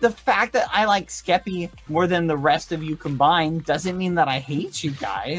the fact that I like Skeppy more than the rest of you combined doesn't mean that I hate you guys.